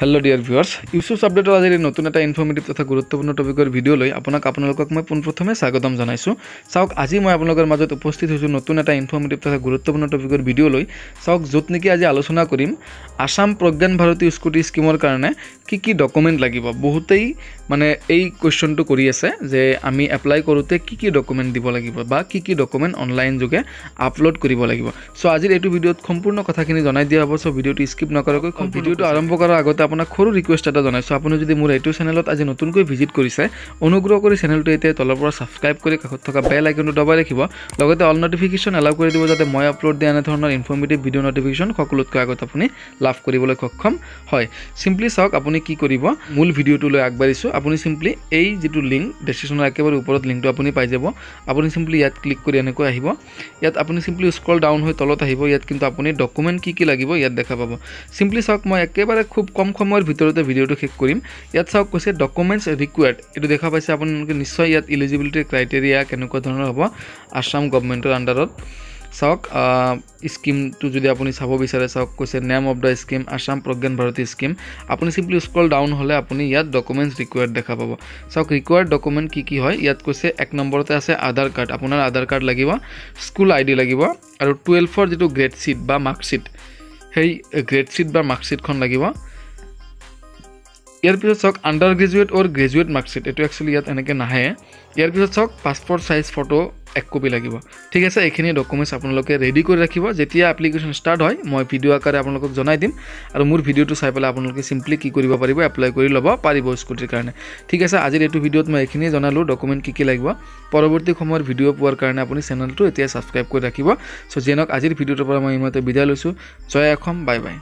Hello dear viewers ইউচুছ আপডেটৰ আজিৰ নতুন এটা ইনফৰ্মেটিভ তথা গুৰুত্বপূৰ্ণ টপিকৰ ভিডিঅ' লৈ আপোনাক আপোনালোকক মই পোনপ্ৰথমে স্বাগতম জনাইছোঁ। চাওক আজি মই আপোনালোকৰ মাজত উপস্থিত হৈছোঁ নতুন এটা ইনফৰ্মেটিভ তথা গুৰুত্বপূৰ্ণ টপিকৰ ভিডিঅ' লৈ। চাওক য'ত নেকি আজি আলোচনা কৰিম আছাম প্ৰজ্ঞান ভাৰতী স্কুটি স্কিমৰ কাৰণে কি কি ডকুমেণ্ট লাগিব। বহুতেই মানে এই কুৱেশ্যনটো কৰি আছে যে আমি এপ্লাই কৰোঁতে কি কি ডকুমেণ্ট দিব লাগিব বা কি কি ডকুমেণ্ট অনলাইন যোগে আপলোড কৰিব লাগিব। চ' আজিৰ এইটো ভিডিঅ'ত সম্পূৰ্ণ কথাখিনি জনাই দিয়া হ'ব। চ' ভিডিঅ'টো স্কিপ নকৰাকৈ ভিডিঅ'টো আৰম্ভ কৰাৰ আগতে আপোনাক সৰু ৰিকুৱেষ্ট এটা জনাইছোঁ আপুনি যদি মোৰ এইটো চেনেলত আজি নতুনকৈ ভিজিট কৰিছে অনুগ্ৰহ কৰি চেনেলটো এতিয়া তলৰ পৰা ছাবস্ক্ৰাইব কৰি কাষত থকা বেল আইকনটো দবাই ৰাখিব। লগতে অল নটিফিকেশ্যন এলাউ কৰি দিব যাতে মই আপলোড দিয়া এনেধৰণৰ ইনফৰ্মেটিভ ভিডিঅ' নটিফিকেশ্যন সকলোতকৈ আগত আপুনি লাভ কৰিবলৈ সক্ষম হয়। চিম্পলি চাওক আপুনি কি কৰিব। মূল ভিডিঅ'টোলৈ আগবাঢ়িছোঁ। আপুনি চিম্পলি এই যিটো লিংক ডেছক্ৰিপশ্যনৰ একেবাৰে ওপৰত লিংকটো আপুনি পাই যাব। আপুনি চিম্পলি ইয়াত ক্লিক কৰি এনেকৈ আহিব। ইয়াত আপুনি চিম্পলি স্ক্ৰল ডাউন হৈ তলত আহিব। ইয়াত কিন্তু আপুনি ডকুমেণ্ট কি কি লাগিব ইয়াত দেখা পাব। চিম্পলি চাওক মই একেবাৰে খুব কম সময়ৰ ভিতৰতে ভিডিঅ'টো শেষ কৰিম। ইয়াত চাওক কৈছে ডকুমেণ্টছ ৰিকুৱাৰ্ড এইটো দেখা পাইছে আপোনালোকে নিশ্চয় ইয়াত ইলিজিবিলিটিৰ ক্ৰাইটেৰিয়া কেনেকুৱা ধৰণৰ হ'ব আছাম গভমেণ্টৰ আণ্ডাৰত চাওক স্কিমটো যদি আপুনি চাব বিচাৰে চাওক কৈছে name of the scheme Assam Pragyan Bharati scheme আপুনি চিম্পলি স্ক্ৰল ডাউন হ'লে আপুনি ইয়াত ডকুমেণ্টছ ৰিকুৱাৰ্ড দেখা পাব। চাওক ৰিকুৱাৰ্ড ডকুমেণ্ট কি কি হয়? ইয়াত কৈছে এক নম্বৰতে আছে আধাৰ কাৰ্ড। আপোনাৰ আধাৰ কাৰ্ড লাগিব স্কুল আই ডি লাগিব আৰু টুৱেলভৰ যিটো গ্ৰেড শ্বীট বা মাৰ্কশ্বীট সেই গ্ৰেড শ্বীট বা মাৰ্কশ্বীটখন লাগিব। ইয়াৰ পিছত চাওক under graduate or graduate marksheet এইটো একচুৱেলি ইয়াত এনেকৈ নাহে। ইয়াৰ পিছত চাওক পাছপৰ্ট চাইজ ফটো এক কপি লাগিব। ঠিক আছে এইখিনি ডকুমেণ্টছ আপোনালোকে ৰেডি কৰি ৰাখিব। যেতিয়া এপ্লিকেশ্যন ষ্টাৰ্ট হয় মই ভিডিঅ' আকাৰে আপোনালোকক জনাই দিম আৰু মোৰ ভিডিঅ'টো চাই পেলাই আপোনালোকে চিম্পলি কি কৰিব পাৰিব এপ্লাই কৰি ল'ব পাৰিব স্কুটিৰ কাৰণে। ঠিক আছে আজিৰ এইটো ভিডিঅ'ত মই এইখিনিয়ে জনালোঁ। ডকুমেণ্ট কি কি লাগিব। পৰৱৰ্তী সময়ত ভিডিঅ' পোৱাৰ কাৰণে আপুনি চেনেলটো এতিয়া ছাবস্ক্ৰাইব কৰি ৰাখিব। চ' যেনক আজিৰ ভিডিঅ'টোৰ পৰা মই ইমানতে বিদায় লৈছোঁ। জয় অসম বাই বাই